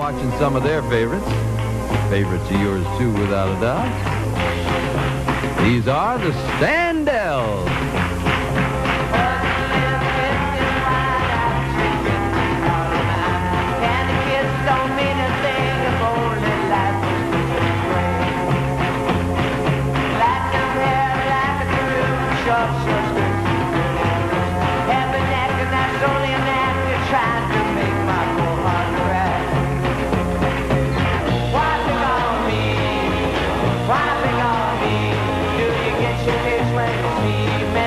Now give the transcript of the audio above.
Watching some of their favorites. Favorites of yours too, without a doubt. These are the Standells. we